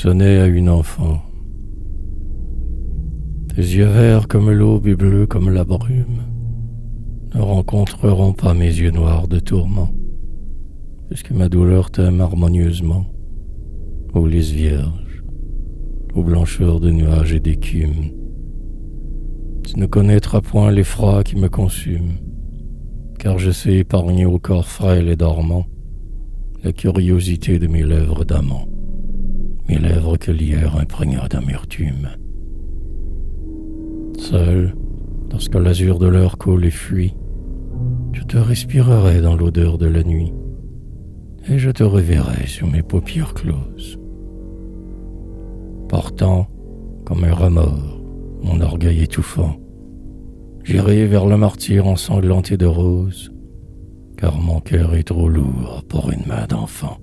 sonnait à une enfant. Tes yeux verts comme l'aube et bleus comme la brume ne rencontreront pas mes yeux noirs de tourment, puisque ma douleur t'aime harmonieusement, ô lys vierge, aux blancheurs de nuages et d'écume. Tu ne connaîtras point l'effroi qui me consume, car je sais épargner au corps frêle et dormant la curiosité de mes lèvres d'amant, mes lèvres que l'hier imprégna d'amertume. Seul, lorsque l'azur de leur coule et fuit, je te respirerai dans l'odeur de la nuit, et je te reverrai sur mes paupières closes. Portant, comme un remords, mon orgueil étouffant, j'irai vers le martyr ensanglanté de roses, car mon cœur est trop lourd pour une main d'enfant.